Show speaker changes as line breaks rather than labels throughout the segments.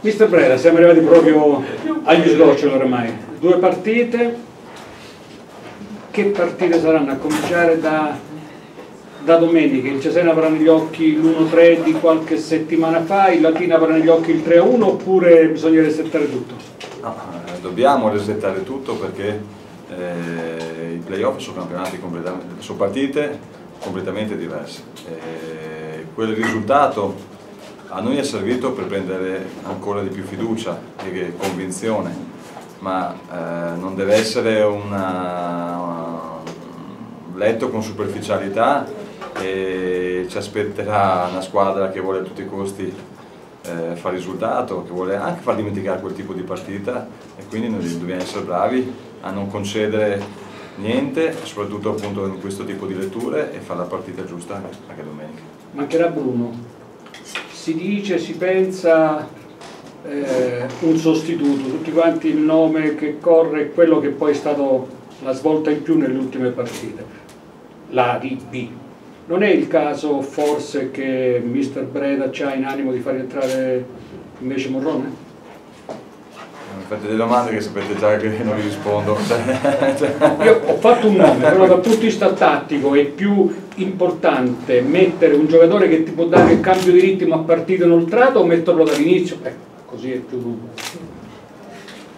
Mister Brera, siamo arrivati proprio agli sgoccioli oramai. Due partite, che partite saranno? A cominciare da, da domenica, il Cesena avrà negli occhi l'1-3 di qualche settimana fa, il Latina avrà negli occhi il 3-1 oppure bisogna resettare tutto?
No, eh, dobbiamo resettare tutto perché eh, i playoff sono, sono partite completamente diverse. Eh, quel risultato a noi è servito per prendere ancora di più fiducia e convinzione, ma eh, non deve essere una, letto con superficialità e ci aspetterà una squadra che vuole a tutti i costi eh, fare risultato, che vuole anche far dimenticare quel tipo di partita e quindi noi dobbiamo essere bravi a non concedere niente, soprattutto appunto in questo tipo di letture e fare la partita giusta anche domenica.
Mancherà Bruno si dice, si pensa eh, un sostituto, tutti quanti il nome che corre è quello che poi è stato la svolta in più nelle ultime partite, la di B. Non è il caso forse che Mister Breda ha in animo di far entrare invece Morrone?
Fate delle domande che sapete già che non vi rispondo.
Io ho fatto un nome, però dal punto di vista tattico è più importante mettere un giocatore che ti può dare il cambio di ritmo a partita inoltrata o metterlo dall'inizio? Eh, così è più...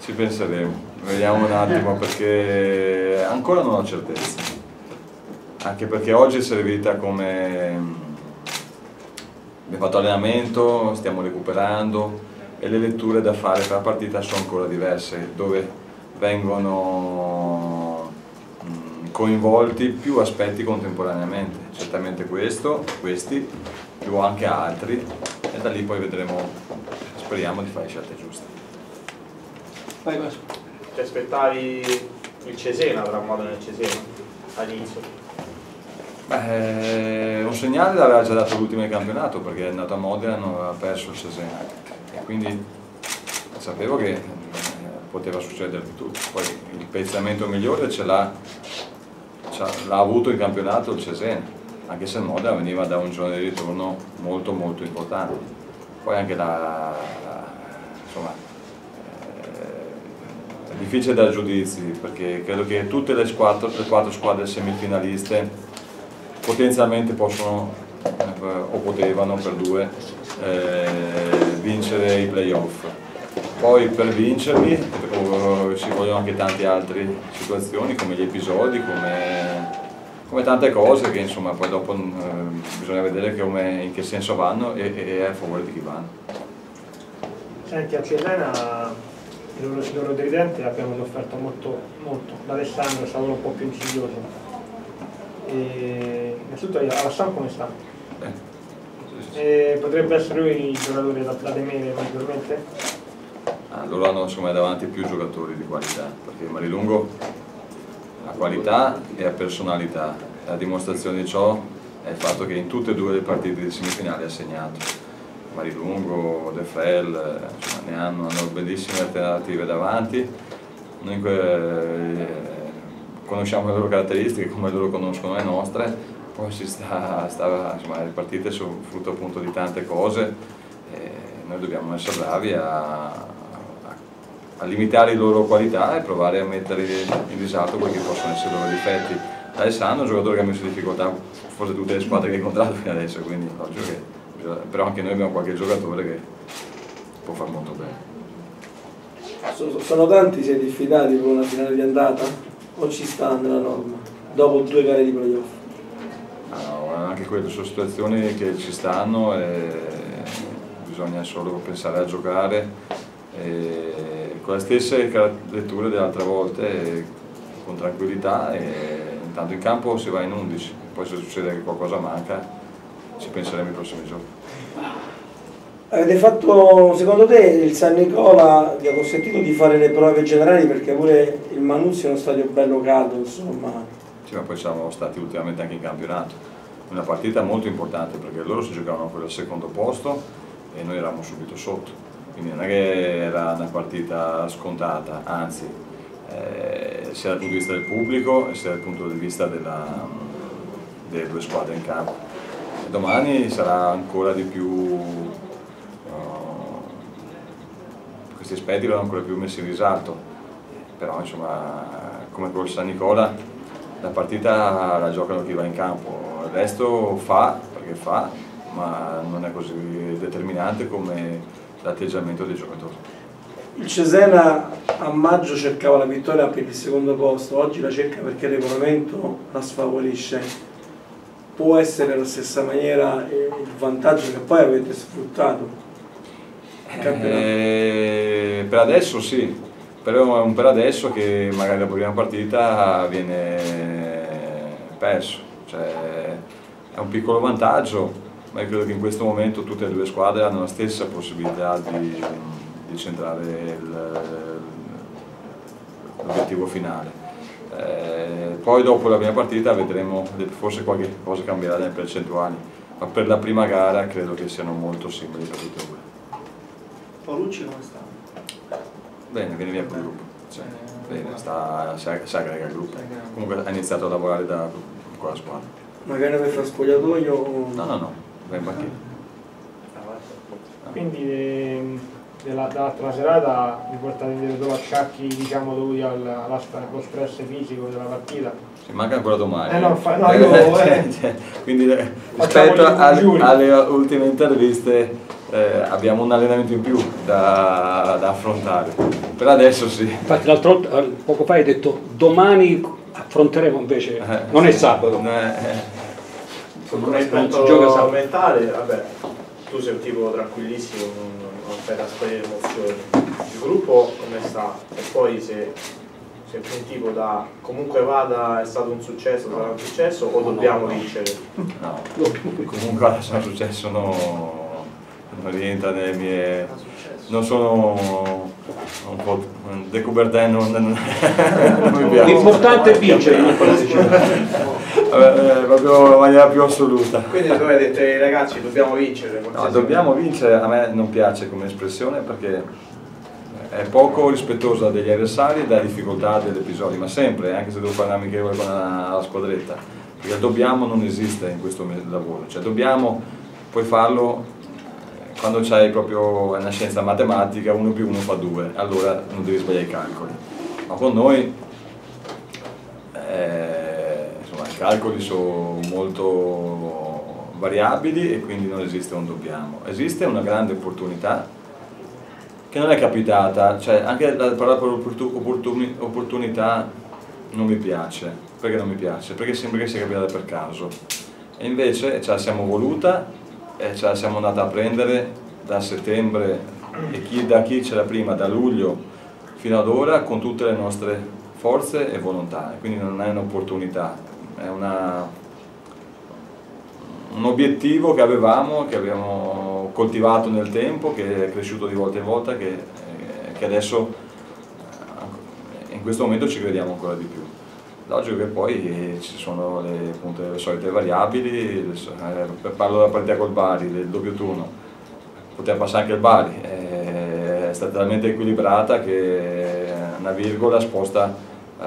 Ci penseremo, vediamo un attimo perché ancora non ho certezza. Anche perché oggi è servita come... Abbiamo fatto allenamento, stiamo recuperando, e le letture da fare per la partita sono ancora diverse, dove vengono mm, coinvolti più aspetti contemporaneamente, certamente questo, questi, più anche altri e da lì poi vedremo, speriamo di fare scelte giuste.
Vai Vasco. Ti aspettavi il Cesena, avrà modo nel Cesena all'inizio?
Beh, un segnale l'aveva già dato l'ultimo campionato perché è andato a Modena e non aveva perso il Cesena quindi sapevo che eh, poteva succedere di tutto. Poi il pezzamento migliore ce l'ha avuto in campionato il Cesena, anche se il Modena veniva da un giorno di ritorno molto molto importante. Poi anche la, insomma, eh, è difficile dare giudizi perché credo che tutte le, quattro, le quattro squadre semifinaliste potenzialmente possono o potevano per due eh, vincere i playoff. Poi per vincerli ci vogliono anche tante altre situazioni come gli episodi, come, come tante cose che insomma poi dopo eh, bisogna vedere come, in che senso vanno e, e, a favore di chi vanno.
Senti, a Cesena il loro, il loro dirigente abbiamo un'offerta molto, molto, l'Alessandro è stato un po' più insidioso. E, innanzitutto Alassane come sta? Eh e potrebbe essere lui il giocatore da, da temere maggiormente?
Ah, loro hanno insomma davanti più giocatori di qualità, perché Marilungo ha qualità e ha personalità. La dimostrazione di ciò è il fatto che in tutte e due le partite di semifinale ha segnato. Marilungo, De Frel, insomma, ne hanno, hanno bellissime alternative davanti. Noi eh, conosciamo le loro caratteristiche come loro conoscono le nostre poi si sta, sta insomma, le partite sono frutto appunto di tante cose e noi dobbiamo essere bravi a, a, a, limitare le loro qualità e provare a mettere in risalto quelli che possono essere i loro difetti. Alessandro è un giocatore che ha messo in difficoltà forse tutte le squadre che ha incontrato fino adesso, quindi che, però anche noi abbiamo qualche giocatore che può fare molto bene.
Sono, tanti siete diffidati per una finale di andata o ci sta nella norma dopo due gare di playoff?
Anche quelle sono situazioni che ci stanno e bisogna solo pensare a giocare. Con le stesse letture delle altre volte con tranquillità e intanto in campo si va in 11 poi se succede che qualcosa manca ci penseremo i prossimi giorni.
Avete fatto, secondo te, il San Nicola vi ha consentito di fare le prove generali? Perché pure il Manuzzi è uno stadio bello caldo, insomma.
Sì, ma poi siamo stati ultimamente anche in campionato una partita molto importante perché loro si giocavano quello al secondo posto e noi eravamo subito sotto, quindi non è che era una partita scontata, anzi eh, sia dal punto di vista del pubblico sia dal punto di vista della, delle due squadre in campo. E domani sarà ancora di più uh, questi aspetti vanno ancora più messi in risalto, però insomma come col San Nicola la partita la giocano chi va in campo, il resto fa perché fa, ma non è così determinante come l'atteggiamento dei giocatori.
Il Cesena a maggio cercava la vittoria per il secondo posto, oggi la cerca perché il regolamento la sfavorisce. Può essere alla stessa maniera il vantaggio che poi avete sfruttato?
Eh, per adesso sì, però è un per adesso che magari la prima partita viene perso, cioè, è un piccolo vantaggio, ma io credo che in questo momento tutte e due squadre hanno la stessa possibilità di di centrare l'obiettivo finale. Eh, poi dopo la prima partita vedremo, forse qualche cosa cambierà nelle percentuali, ma per la prima gara credo che siano molto simili per tutte e due.
Paolucci come sta?
Bene, viene via col gruppo. Cioè, bene, sta, si, aggrega al gruppo. Comunque ha iniziato a lavorare da, con la squadra.
Magari per fare spogliatoio? O...
No, no, no, va in panchina.
Quindi ehm, della, dell'altra serata vi portate indietro solo acciacchi diciamo dovuti al, allo stress fisico della partita?
Ci manca ancora domani.
Eh no, fa, no io, eh,
cioè, quindi eh, rispetto al, alle ultime interviste eh, abbiamo un allenamento in più da, da, affrontare. Per adesso sì.
Infatti l'altro poco fa hai detto domani affronteremo invece eh, non è sabato.
Eh, non, non, non si gioca sabato. mentale vabbè tu sei un tipo tranquillissimo non fai trasparire emozioni. Il gruppo come sta? E poi se, se un tipo da comunque vada è stato un successo, sarà un successo o dobbiamo vincere?
No, comunque sarà un successo no, non rientra nelle mie... non sono un po' De Coubertin non, non,
non l'importante è vincere
eh, proprio in maniera più assoluta.
Quindi tu hai detto ai ragazzi dobbiamo vincere
no, dobbiamo vincere a me non piace come espressione perché è poco rispettosa degli avversari e della difficoltà degli episodi ma sempre, anche se devo fare un amichevole con la, la squadretta. Perché dobbiamo non esiste in questo lavoro. Cioè dobbiamo puoi farlo quando c'hai proprio una scienza matematica 1 più 1 fa 2 allora non devi sbagliare i calcoli. Ma con noi eh, insomma, i calcoli sono molto variabili e quindi non esiste un dobbiamo. Esiste una grande opportunità che non è capitata cioè anche la parola opportunità non mi piace. Perché non mi piace? perché sembra che sia capitata per caso. E invece ce la siamo voluta e ce la siamo andata a prendere da settembre e chi, da chi c'era prima, da luglio fino ad ora con tutte le nostre forze e volontà, quindi non è un'opportunità, è una, un obiettivo che avevamo, che abbiamo coltivato nel tempo, che è cresciuto di volta in volta, che, che adesso in questo momento ci crediamo ancora di più. Logico che poi ci sono le, appunto, le solite variabili, eh, parlo della partita col Bari, del doppio turno, poteva passare anche il Bari, eh, è stata talmente equilibrata che una virgola sposta, eh,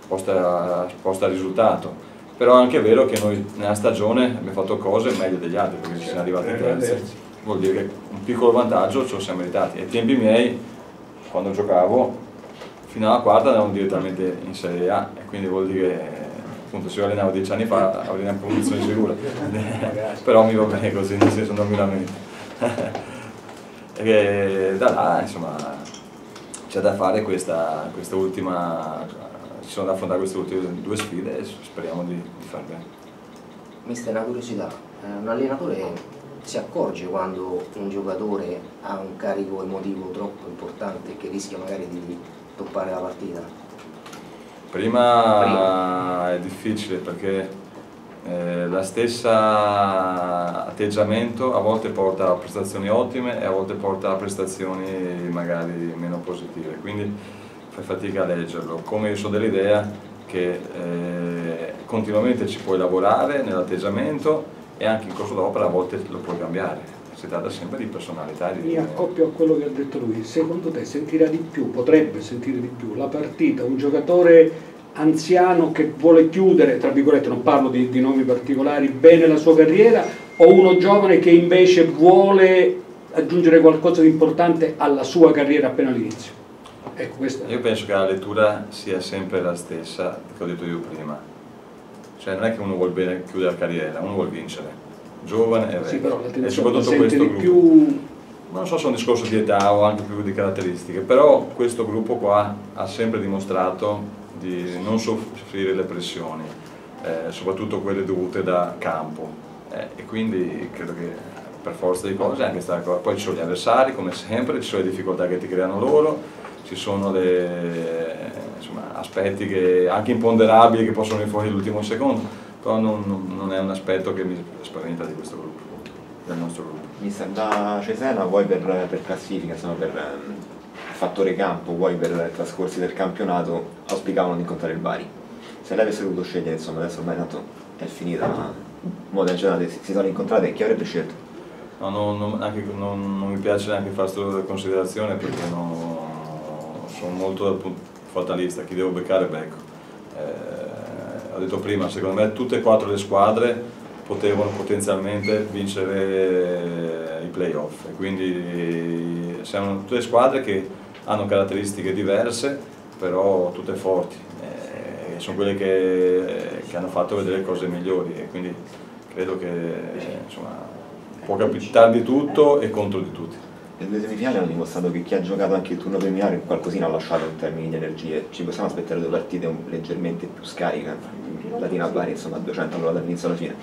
sposta, sposta il risultato. Però è anche vero che noi nella stagione abbiamo fatto cose meglio degli altri perché ci siamo arrivati terzi. Vuol dire che un piccolo vantaggio ce lo siamo meritati. Ai tempi miei, quando giocavo, fino alla quarta andavamo direttamente in Serie A e quindi vuol dire che appunto se io allenavo dieci anni fa avrei una posizione sicura. Però mi va bene così nel senso non mi lamento. E da là insomma c'è da fare questa, questa ultima ci sono da affrontare queste ultime due sfide e speriamo di, di far bene.
Mister, una curiosità. Eh, un allenatore si accorge quando un giocatore ha un carico emotivo troppo importante che rischia magari di toppare la partita?
Prima, Prima. è difficile perché eh, la stessa atteggiamento a volte porta a prestazioni ottime e a volte porta a prestazioni magari meno positive, quindi fai fatica a leggerlo. Come io so dell'idea che eh, continuamente ci puoi lavorare nell'atteggiamento e anche in corso d'opera a volte lo puoi cambiare si tratta sempre di personalità. Di
Mi accoppio a quello che ha detto lui, secondo te sentirà di più, potrebbe sentire di più la partita, un giocatore anziano che vuole chiudere, tra virgolette, non parlo di, di nomi particolari, bene la sua carriera, o uno giovane che invece vuole aggiungere qualcosa di importante alla sua carriera appena all'inizio. Ecco,
Io penso che la lettura sia sempre la stessa che ho detto io prima. Cioè non è che uno vuole bene chiudere la carriera, uno vuole vincere. Giovane e vecchio.
Sì,
e soprattutto questo gruppo.
più
non so se è un discorso di età o anche più di caratteristiche, però questo gruppo qua ha sempre dimostrato di non soffrire le pressioni, eh, soprattutto quelle dovute da campo eh, e quindi credo che per forza di cose anche stare poi ci sono gli avversari come sempre, ci sono le difficoltà che ti creano loro, ci sono le, insomma, aspetti che, anche imponderabili che possono venire fuori l'ultimo secondo, però non, non, è un aspetto che mi spaventa di questo gruppo, del nostro gruppo.
Mister, da Cesena vuoi per, per classifica, insomma per um, fattore campo, vuoi per trascorsi del campionato, auspicavano di incontrare il Bari. Se lei avesse dovuto scegliere, insomma adesso ormai tanto è finita, ma molte giornate si, si sono incontrate, chi avrebbe scelto?
No, non, non, anche, non, non, mi piace neanche fare questa considerazione perché sono molto fatalista, chi devo beccare becco. Eh, ho detto prima, secondo me tutte e quattro le squadre potevano potenzialmente vincere i playoff. Quindi siamo tutte squadre che hanno caratteristiche diverse però tutte forti. E sono quelle che, che, hanno fatto vedere cose migliori. E quindi credo che insomma, può capitare di tutto e contro di tutti.
Le due semifinali hanno dimostrato che chi ha giocato anche il turno preliminare qualcosina ha lasciato in termini di energie. Ci possiamo aspettare due partite leggermente più scariche. Latina Bari insomma 200 all'ora dall'inizio alla fine.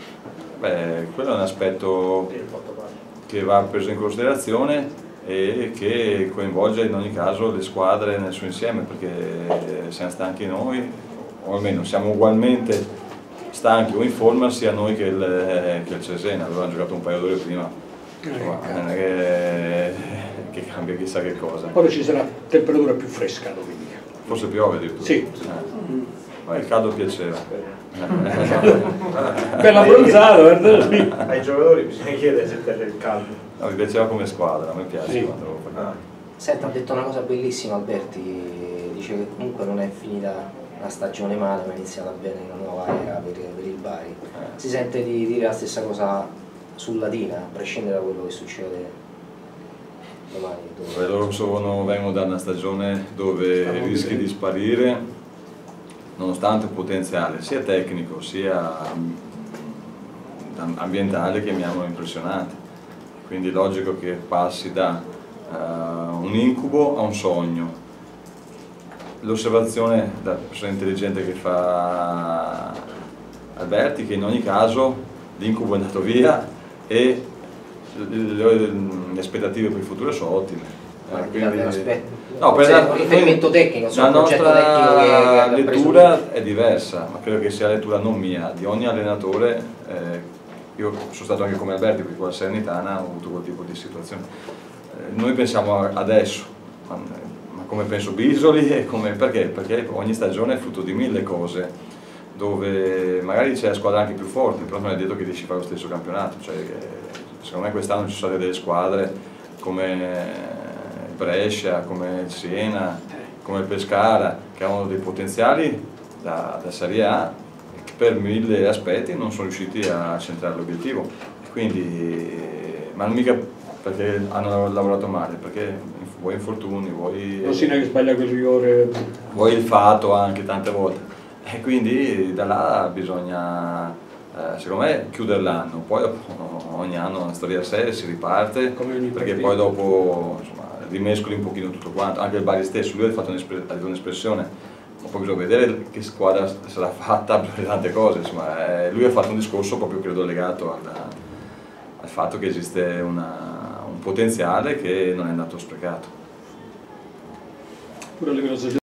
Beh, quello è un aspetto che va preso in considerazione e che coinvolge in ogni caso le squadre nel suo insieme perché siamo stanchi noi, o almeno siamo ugualmente stanchi o in forma sia noi che il, che il Cesena, avevamo giocato un paio d'ore prima Insomma, non è che, che, cambia chissà che cosa.
Ora ci sarà temperatura più fresca domenica.
Forse piove addirittura.
Sì.
Eh. Ma il caldo piaceva.
Bella abbronzato.
Ai giocatori bisogna chiedere se piace il caldo.
No, mi piaceva come squadra, a me piace sì. quando lo
ah. Senta, ha detto una cosa bellissima Alberti, dice che comunque non è finita la stagione male, ma è iniziata bene una nuova era per, per il Bari. Eh. Si sente di dire la stessa cosa sul Latina, a prescindere da quello che succede domani.
Dove... Loro sono, vengono da una stagione dove rischi di sparire nonostante il potenziale sia tecnico sia mm, ambientale chiamiamolo impressionante. Quindi è logico che passi da uh, un incubo a un sogno. L'osservazione da persona intelligente che fa Alberti che in ogni caso l'incubo è andato via e le aspettative per il futuro sono ottime.
Eh, quindi, no, per cioè, la, riferimento tecnico,
la nostra che, lettura è diversa, ma credo che sia la lettura non mia, di ogni allenatore. Eh, io sono stato anche come Alberti, qui con la Serenitana ho avuto quel tipo di situazione. Eh, noi pensiamo adesso, ma, ma come penso Bisoli, come, perché? Perché ogni stagione è frutto di mille cose dove magari c'è la squadra anche più forte, però non è detto che riesci a fare lo stesso campionato. Cioè, secondo me quest'anno ci sono state delle squadre come Brescia, come Siena, come Pescara, che hanno dei potenziali da, da Serie A che per mille aspetti non sono riusciti a centrare l'obiettivo. Quindi, ma non mica perché hanno lavorato male, perché vuoi infortuni, vuoi...
Non si che sbaglia quel rigore.
Vuoi il fatto anche tante volte. E quindi da là bisogna, eh, secondo me, chiudere l'anno, poi ogni anno una storia a sé, si riparte, perché poi dopo insomma, rimescoli un pochino tutto quanto, anche il Bari stesso, lui ha fatto un'espressione, ma poi bisogna vedere che squadra sarà fatta per tante cose, insomma, eh, lui ha fatto un discorso proprio credo legato al, al fatto che esiste una, un potenziale che non è andato sprecato.